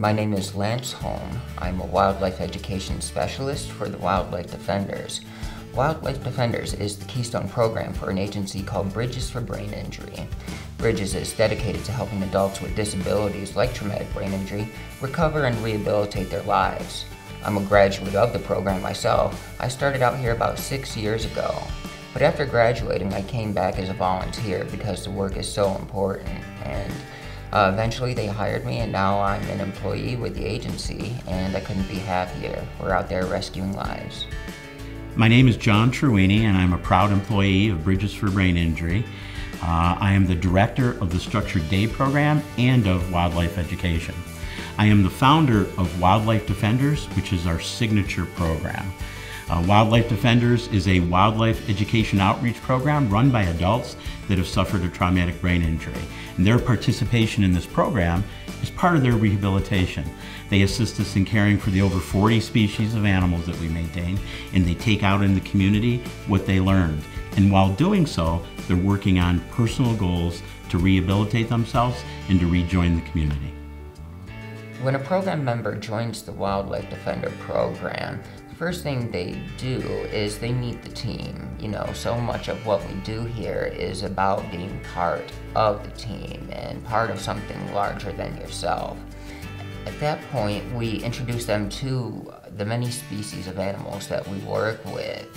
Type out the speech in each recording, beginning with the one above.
My name is Lance Holm. I'm a wildlife education specialist for the Wildlife Defenders. Wildlife Defenders is the keystone program for an agency called Bridges for Brain Injury. Bridges is dedicated to helping adults with disabilities like traumatic brain injury recover and rehabilitate their lives. I'm a graduate of the program myself. I started out here about six years ago. But after graduating, I came back as a volunteer because the work is so important. And uh, eventually they hired me, and now I'm an employee with the agency, and I couldn't be happier. We're out there rescuing lives. My name is John Truini, and I'm a proud employee of Bridges for Brain Injury. Uh, I am the director of the Structured Day program and of Wildlife Education. I am the founder of Wildlife Defenders, which is our signature program. Uh, Wildlife Defenders is a wildlife education outreach program run by adults that have suffered a traumatic brain injury. And their participation in this program is part of their rehabilitation. They assist us in caring for the over 40 species of animals that we maintain, and they take out in the community what they learned. And while doing so, they're working on personal goals to rehabilitate themselves and to rejoin the community. When a program member joins the Wildlife Defender program, the first thing they do is they meet the team. You know, so much of what we do here is about being part of the team and part of something larger than yourself. At that point, we introduce them to the many species of animals that we work with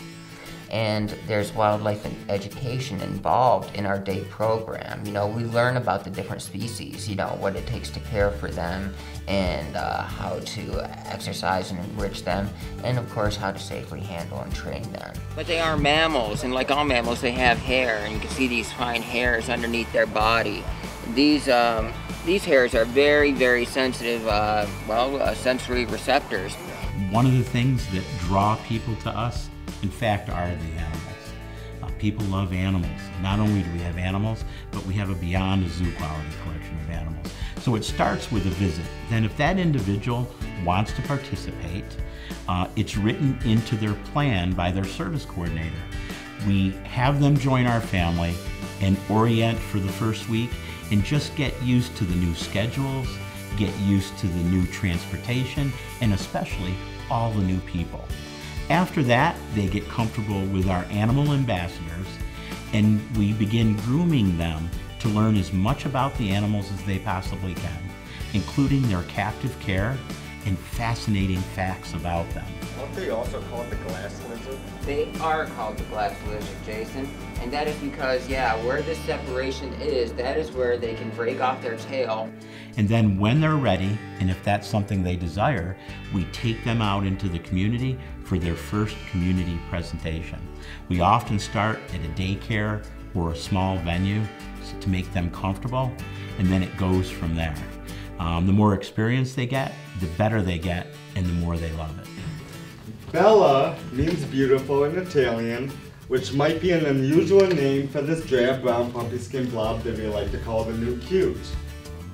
and there's wildlife education involved in our day program. You know, we learn about the different species, you know, what it takes to care for them, and uh, how to exercise and enrich them, and of course, how to safely handle and train them. But they are mammals, and like all mammals, they have hair, and you can see these fine hairs underneath their body. These, um, these hairs are very, very sensitive, uh, well, uh, sensory receptors. One of the things that draw people to us in fact, are the animals. Uh, people love animals. Not only do we have animals, but we have a beyond a zoo quality collection of animals. So it starts with a visit. Then if that individual wants to participate, uh, it's written into their plan by their service coordinator. We have them join our family and orient for the first week and just get used to the new schedules, get used to the new transportation, and especially all the new people. After that, they get comfortable with our animal ambassadors and we begin grooming them to learn as much about the animals as they possibly can, including their captive care and fascinating facts about them. Aren't they also called the glass lizard? They are called the glass lizard, Jason. And that is because, yeah, where this separation is, that is where they can break off their tail. And then when they're ready, and if that's something they desire, we take them out into the community for their first community presentation. We often start at a daycare or a small venue to make them comfortable, and then it goes from there. Um, the more experience they get, the better they get, and the more they love it. Bella means beautiful in Italian, which might be an unusual name for this drab brown puppy skin blob that we like to call the new cute.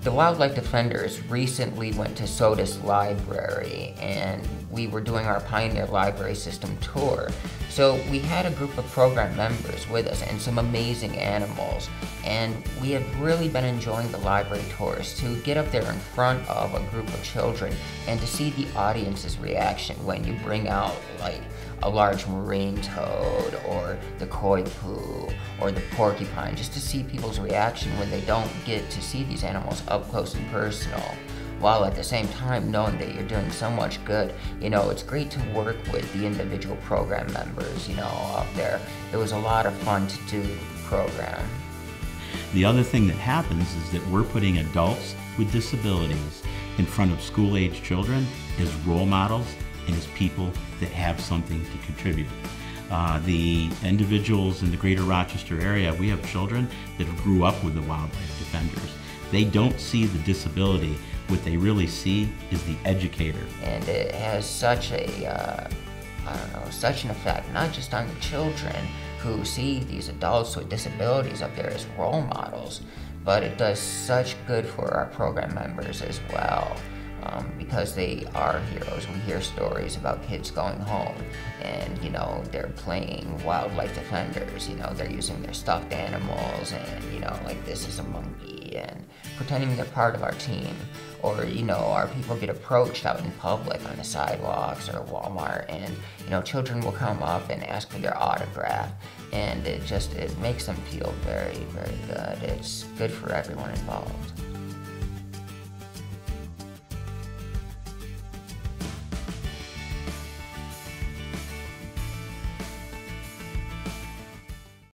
The Wildlife Defenders recently went to Sodus Library and we were doing our Pioneer Library System tour. So we had a group of program members with us and some amazing animals. And we have really been enjoying the library tours to get up there in front of a group of children and to see the audience's reaction when you bring out like a large marine toad or the coypu or the porcupine just to see people's reaction when they don't get to see these animals up close and personal while at the same time knowing that you're doing so much good. You know, it's great to work with the individual program members, you know, up there. It was a lot of fun to do the program. The other thing that happens is that we're putting adults with disabilities in front of school-age children as role models and as people that have something to contribute. Uh, the individuals in the greater Rochester area, we have children that grew up with the wildlife defenders. They don't see the disability. What they really see is the educator. And it has such a, uh, I don't know, such an effect, not just on the children who see these adults with disabilities up there as role models, but it does such good for our program members as well um, because they are heroes. We hear stories about kids going home and, you know, they're playing wildlife defenders. You know, they're using their stuffed animals and, you know, like this is a monkey and pretending they're part of our team. Or, you know, our people get approached out in public on the sidewalks or Walmart and, you know, children will come up and ask for their autograph. And it just, it makes them feel very, very good. It's good for everyone involved.